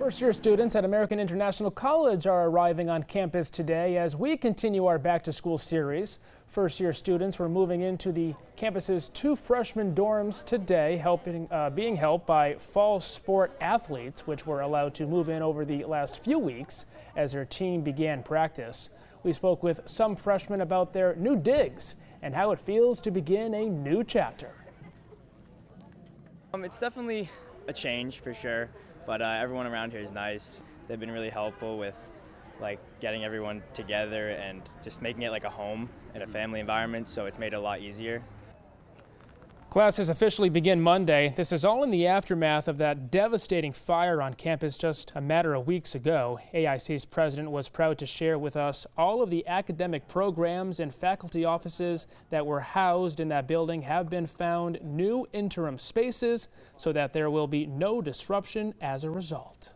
First year students at American International College are arriving on campus today as we continue our back to school series. First year students were moving into the campus's two freshman dorms today, helping, uh, being helped by fall sport athletes, which were allowed to move in over the last few weeks as their team began practice. We spoke with some freshmen about their new digs and how it feels to begin a new chapter. Um, it's definitely a change for sure. But uh, everyone around here is nice. They've been really helpful with like getting everyone together and just making it like a home and a family environment. So it's made it a lot easier. Classes officially begin Monday. This is all in the aftermath of that devastating fire on campus just a matter of weeks ago. AIC's president was proud to share with us all of the academic programs and faculty offices that were housed in that building have been found new interim spaces so that there will be no disruption as a result.